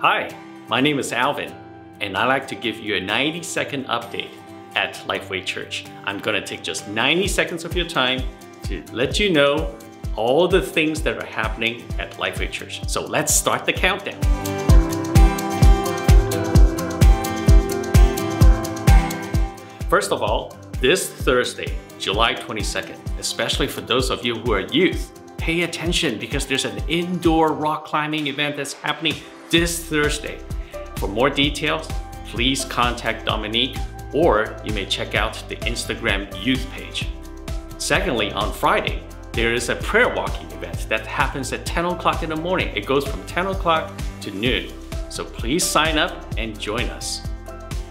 Hi, my name is Alvin, and I'd like to give you a 90 second update at Lifeway Church. I'm gonna take just 90 seconds of your time to let you know all the things that are happening at Lifeway Church. So let's start the countdown. First of all, this Thursday, July 22nd, especially for those of you who are youth, pay attention because there's an indoor rock climbing event that's happening this Thursday. For more details, please contact Dominique or you may check out the Instagram youth page. Secondly, on Friday, there is a prayer walking event that happens at 10 o'clock in the morning. It goes from 10 o'clock to noon. So please sign up and join us.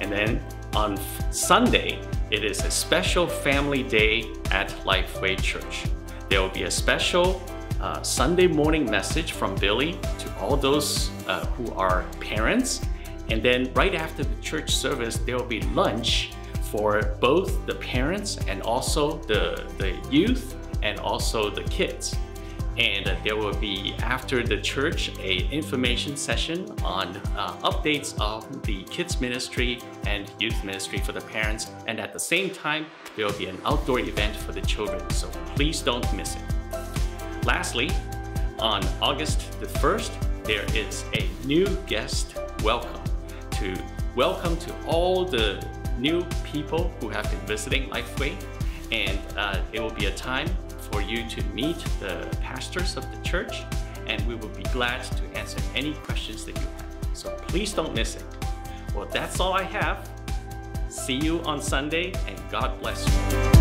And then on Sunday, it is a special family day at Lifeway Church. There will be a special uh, Sunday morning message from Billy to all those uh, who are parents. And then right after the church service, there will be lunch for both the parents and also the, the youth and also the kids. And uh, there will be, after the church, a information session on uh, updates of the kids ministry and youth ministry for the parents. And at the same time, there will be an outdoor event for the children. So please don't miss it. Lastly, on August the 1st, there is a new guest welcome to welcome to all the new people who have been visiting Lifeway. And uh, it will be a time for you to meet the pastors of the church and we will be glad to answer any questions that you have. So please don't miss it. Well, that's all I have. See you on Sunday and God bless you.